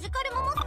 マジカルモモ